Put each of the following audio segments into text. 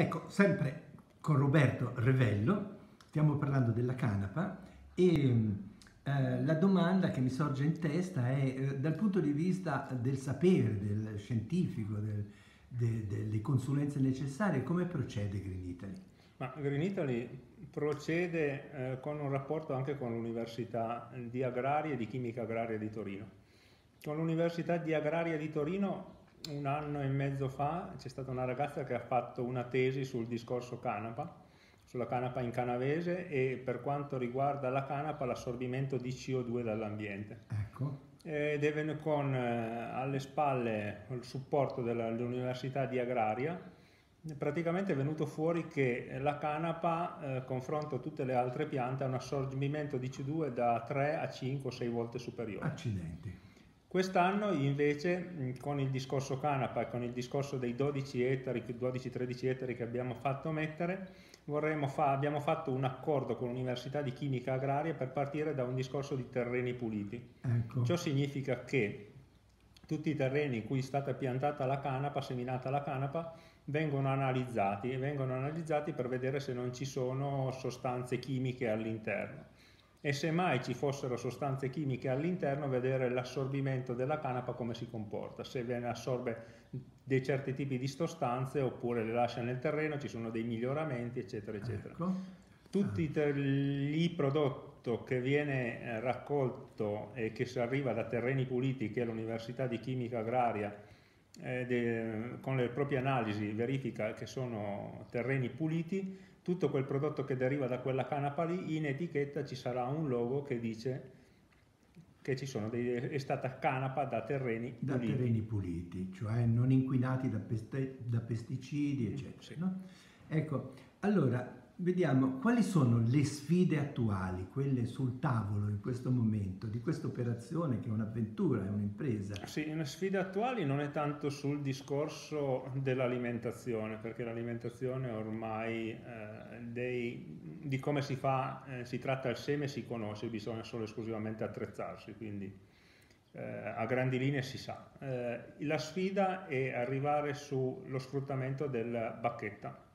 Ecco, sempre con Roberto Revello, stiamo parlando della canapa e eh, la domanda che mi sorge in testa è eh, dal punto di vista del sapere, del scientifico, del, de, delle consulenze necessarie, come procede Green Italy? Ma Green Italy procede eh, con un rapporto anche con l'Università di Agraria e di Chimica Agraria di Torino. Con l'Università di Agraria di Torino un anno e mezzo fa c'è stata una ragazza che ha fatto una tesi sul discorso canapa, sulla canapa in canavese e per quanto riguarda la canapa l'assorbimento di CO2 dall'ambiente. Ecco. Ed è con eh, alle spalle il supporto dell'Università di Agraria, praticamente è venuto fuori che la canapa, eh, confronto a tutte le altre piante, ha un assorbimento di CO2 da 3 a 5 o 6 volte superiore. Accidenti. Quest'anno invece con il discorso canapa e con il discorso dei 12 ettari, 12-13 ettari che abbiamo fatto mettere, fa, abbiamo fatto un accordo con l'Università di Chimica Agraria per partire da un discorso di terreni puliti. Ecco. Ciò significa che tutti i terreni in cui è stata piantata la canapa, seminata la canapa, vengono analizzati e vengono analizzati per vedere se non ci sono sostanze chimiche all'interno e se mai ci fossero sostanze chimiche all'interno vedere l'assorbimento della canapa come si comporta, se viene assorbe dei certi tipi di sostanze oppure le lascia nel terreno, ci sono dei miglioramenti eccetera eccetera. Ecco. Tutti il prodotto che viene eh, raccolto e che si arriva da terreni puliti che l'Università di Chimica Agraria eh, de, con le proprie analisi verifica che sono terreni puliti, tutto quel prodotto che deriva da quella canapa lì, in etichetta ci sarà un logo che dice che dei, è stata canapa da terreni da puliti. terreni puliti, cioè non inquinati da, peste, da pesticidi, eccetera. Sì. No? Ecco, allora Vediamo quali sono le sfide attuali, quelle sul tavolo in questo momento, di questa operazione che è un'avventura, è un'impresa. Sì, le sfide attuali non è tanto sul discorso dell'alimentazione, perché l'alimentazione ormai eh, dei, di come si fa, eh, si tratta il seme, si conosce, bisogna solo esclusivamente attrezzarsi, quindi eh, a grandi linee si sa. Eh, la sfida è arrivare sullo sfruttamento della bacchetta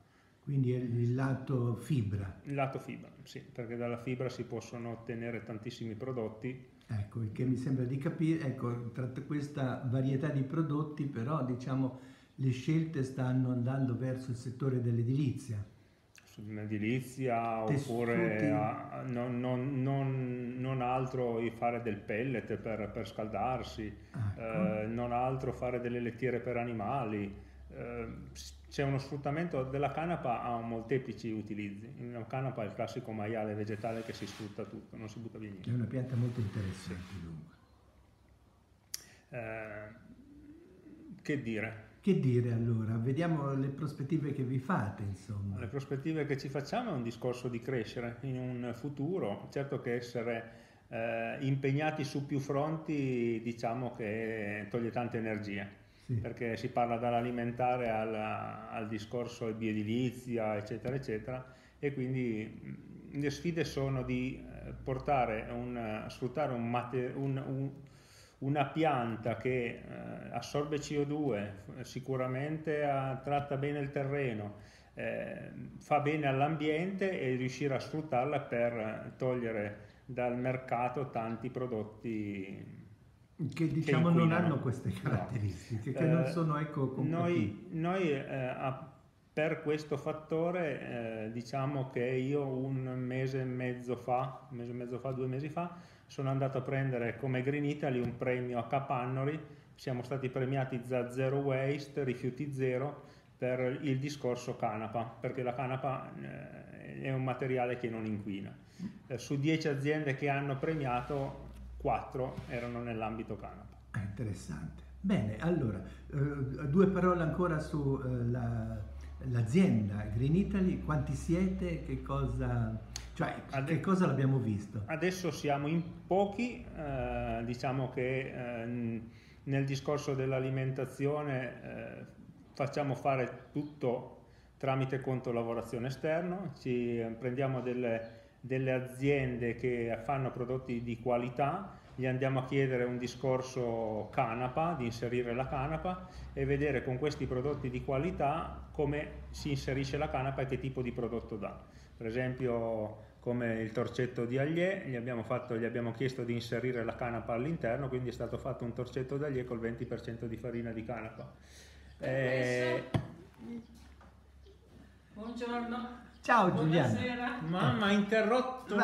quindi è il lato fibra. Il lato fibra, sì, perché dalla fibra si possono ottenere tantissimi prodotti. Ecco, il che mi sembra di capire, ecco, tra questa varietà di prodotti però diciamo le scelte stanno andando verso il settore dell'edilizia. Sull'edilizia oppure a, non, non, non, non, altro fare del pellet per, per scaldarsi, ecco. eh, non altro fare delle lettiere per animali. Eh, c'è uno sfruttamento della canapa ha molteplici utilizzi. La canapa è il classico maiale vegetale che si sfrutta tutto, non si butta via niente. È una pianta molto interessante dunque. Eh, che dire? Che dire allora? Vediamo le prospettive che vi fate, insomma. Le prospettive che ci facciamo è un discorso di crescere in un futuro, certo che essere eh, impegnati su più fronti diciamo che toglie tanta energia sì. perché si parla dall'alimentare al, al discorso di edilizia, eccetera, eccetera, e quindi le sfide sono di eh, portare un, sfruttare un mater, un, un, una pianta che eh, assorbe CO2, sicuramente eh, tratta bene il terreno, eh, fa bene all'ambiente e riuscire a sfruttarla per togliere dal mercato tanti prodotti che diciamo che non hanno queste caratteristiche, no. che eh, non sono ecco Noi, noi eh, per questo fattore eh, diciamo che io un mese e mezzo fa, un mese e mezzo fa, due mesi fa, sono andato a prendere come Green Italy un premio a Capannori, siamo stati premiati da Zero Waste, rifiuti zero, per il discorso canapa, perché la canapa eh, è un materiale che non inquina. Eh, su 10 aziende che hanno premiato, quattro erano nell'ambito canapa. Ah, interessante. Bene, allora, eh, due parole ancora sull'azienda eh, Green Italy, quanti siete, che cosa, cioè, Ade- che cosa l'abbiamo visto? Adesso siamo in pochi, eh, diciamo che nel discorso dell'alimentazione facciamo fare tutto tramite conto lavorazione esterno, ci prendiamo delle delle aziende che fanno prodotti di qualità gli andiamo a chiedere un discorso canapa, di inserire la canapa e vedere con questi prodotti di qualità come si inserisce la canapa e che tipo di prodotto dà. Per esempio come il torcetto di Agliè, gli abbiamo, fatto, gli abbiamo chiesto di inserire la canapa all'interno, quindi è stato fatto un torcetto di Agliè col 20% di farina di canapa. Eh, Buongiorno. Ciao Giuliano. Buonasera. Mamma, ha interrotto